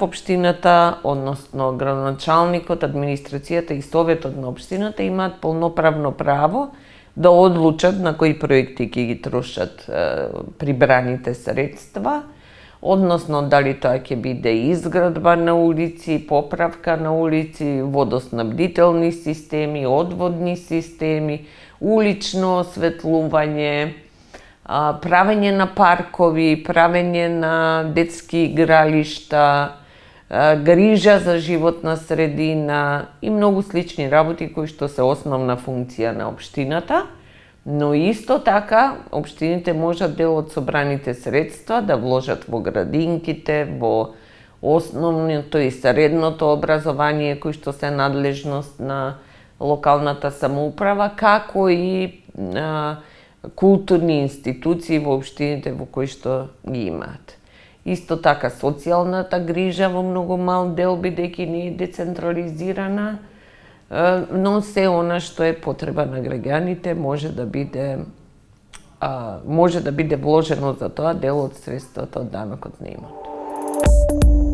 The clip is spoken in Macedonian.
Општината, односно градоначалникот, администрацијата и советот на општината имаат полноправно право да одлучат на кои проекти ќе ги трошат е, прибраните средства, односно дали тоа ќе биде изградба на улици, поправка на улици, водоснабдителни системи, одводни системи, улично осветлување, правење на паркови, правење на детски игралишта, грижа за животна средина и многу слични работи кои што се основна функција на општината. Но исто така, општините можат дел од собраните средства да вложат во градинките, во основното и средното образование кои што се надлежност на локалната самоуправа, како и а, културни институции во општините во кои што ги имаат. Исто така социјалната грижа во многу мал дел бидејќи не е децентрализирана, но се она што е потреба на граѓаните може да биде може да биде вложено за тоа дел од средствата од данокот на имот.